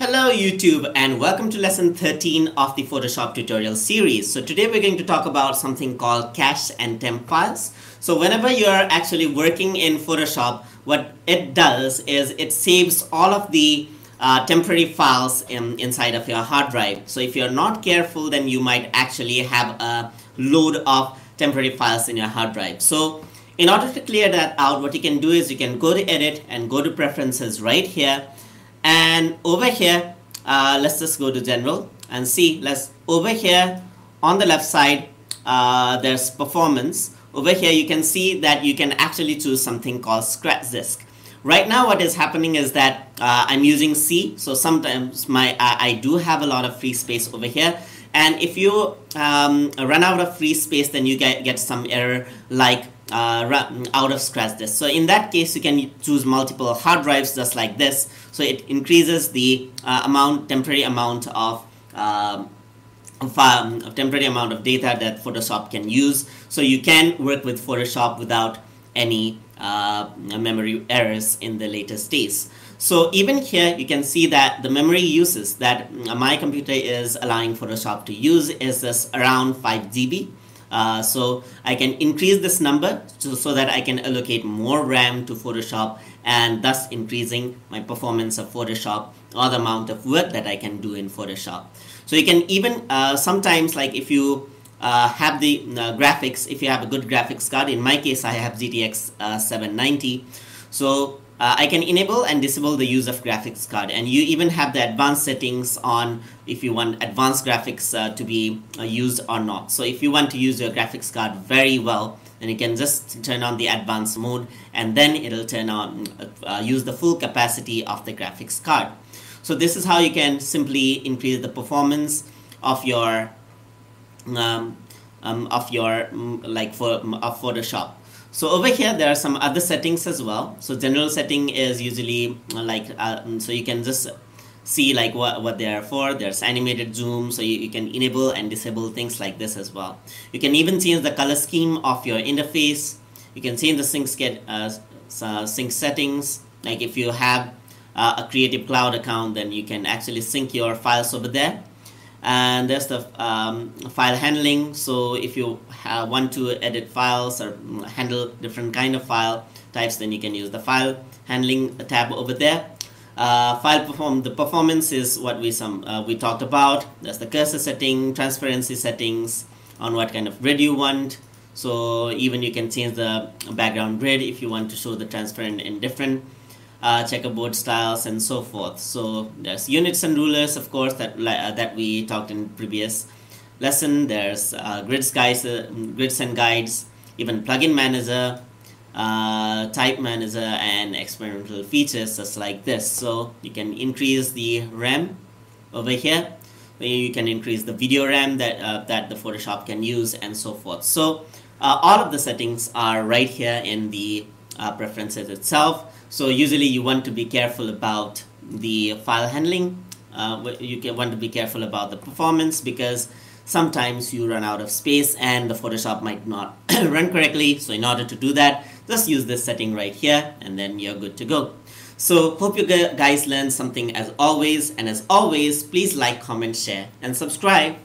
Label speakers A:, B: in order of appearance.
A: Hello YouTube and welcome to lesson 13 of the Photoshop tutorial series. So today we're going to talk about something called cache and temp files. So whenever you're actually working in Photoshop, what it does is it saves all of the uh, temporary files in, inside of your hard drive. So if you're not careful, then you might actually have a load of temporary files in your hard drive. So in order to clear that out, what you can do is you can go to edit and go to preferences right here and over here uh, let's just go to general and see let's over here on the left side uh, there's performance. Over here you can see that you can actually choose something called scratch disk. Right now what is happening is that uh, I'm using C. So sometimes my I do have a lot of free space over here. And if you um, run out of free space then you get, get some error like uh, out of scratch disk. So in that case, you can choose multiple hard drives just like this. So it increases the uh, amount, temporary amount of um, um, temporary amount of data that Photoshop can use. So you can work with Photoshop without any uh, memory errors in the latest days. So even here you can see that the memory uses that my computer is allowing Photoshop to use is this around 5 GB. Uh, so I can increase this number so, that I can allocate more RAM to Photoshop and thus increasing my performance of Photoshop or the amount of work that I can do in Photoshop. So you can even uh, sometimes like if you uh, have the uh, graphics, if you have a good graphics card, in my case I have GTX uh, 790. So uh, I can enable and disable the use of graphics card and you even have the advanced settings on if you want advanced graphics uh, to be uh, used or not. So if you want to use your graphics card very well then you can just turn on the advanced mode and then it'll turn on uh, use the full capacity of the graphics card. So this is how you can simply increase the performance of your um, um, of your mm, like for of Photoshop. So over here there are some other settings as well. So general setting is usually uh, like mm, so you can just see like what, what they are for. There's animated zoom so you, you can enable and disable things like this as well. You can even change the color scheme of your interface. You can change the sync, get, uh, uh, sync settings like if you have uh, a Creative Cloud account then you can actually sync your files over there and there's the um, file handling. So if you want to edit files or handle different kind of file types then you can use the file handling tab over there. Uh, file perform the performance is what we some uh, we talked about. There's the cursor setting transparency settings on what kind of grid you want. So even you can change the background grid if you want to show the transparent in different uh, checkerboard styles and so forth. So there's units and rulers, of course, that uh, that we talked in previous lesson. There's uh, grids guides, uh, grids and guides, even plugin manager, uh, type manager, and experimental features just like this. So you can increase the RAM over here. You can increase the video RAM that uh, that the Photoshop can use and so forth. So all of the settings are right here in the preferences itself. So usually you want to be careful about the file handling. Uh, you can want to be careful about the performance because sometimes you run out of space and the Photoshop might not run correctly. So in order to do that, just use this setting right here and then you're good to go. So hope you guys learned something as always and as always, please like, comment, share and subscribe.